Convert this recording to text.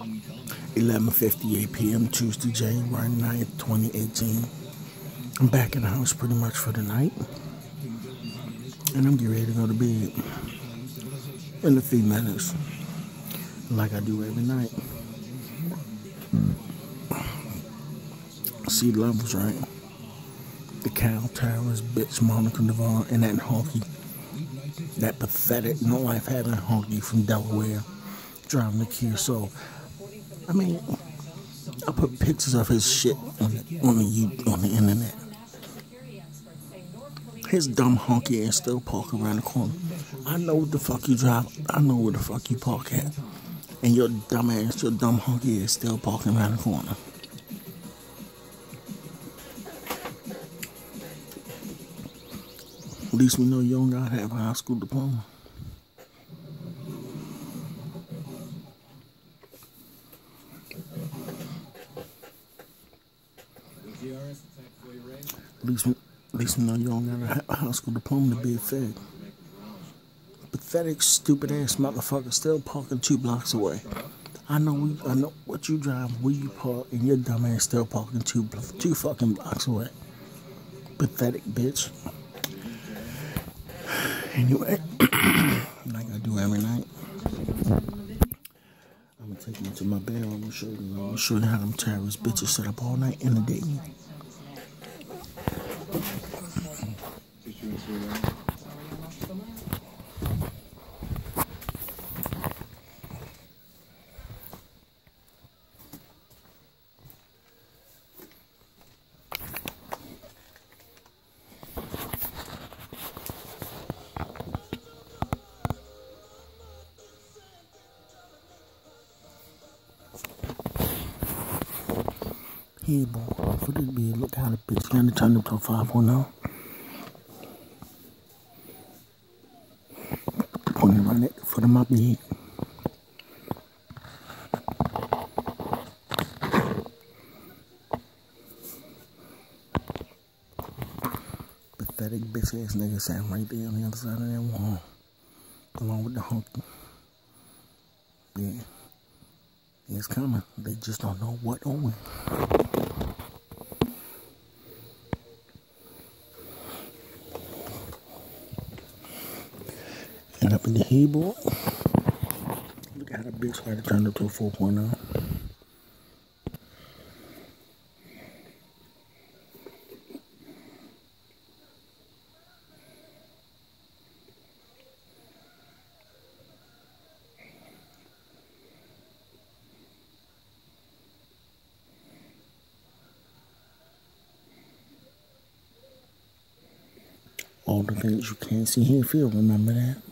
11:58 p.m. Tuesday, January 9th, 2018. I'm back in the house pretty much for the night, and I'm getting ready to go to bed in a few minutes, like I do every night. See levels, right? The cow terrorist bitch Monica Navarre and that honky, that pathetic no life having honky from Delaware driving the Kia Soul. I mean, I put pictures of his shit on the on the on the internet. His dumb honky ass still parking around the corner. I know what the fuck you drive. I know where the fuck you park at. And your dumb ass, your dumb honky ass still parking around the corner. At least we know you don't gotta have a high school diploma. At least, at least you don't got a high school diploma to be a fed. Pathetic, stupid ass motherfucker still parking two blocks away. I know we, I know what you drive, where you park, and your dumb ass still parking two, two fucking blocks away. Pathetic bitch. Anyway, like I do every night, I'm take you to my bed. I'm gonna show you. I'm gonna show you how them terrorist bitches sit up all night in the day. Hey boy, for this bed, look how the bitch got to turn up to 5.0. Put it right at the foot of my bed. Pathetic bitch ass nigga sitting right there on the other side of that wall. Along with the hunky. Yeah. It's coming. They just don't know what or when. And up in the keyboard, look at how the bitch it turned up to a 4.0. All the things you can't see, hear, feel, remember that?